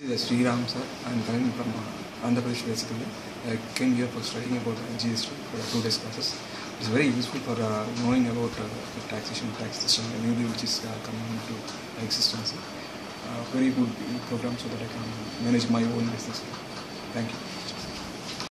This is Sriram sir. I'm coming from uh, Andhra Pradesh basically. I came here for studying about GST for two days classes. It's very useful for uh, knowing about uh, the taxation, tax system, and newly which is uh, coming into existence. Uh, very good program so that I can manage my own business. Thank you.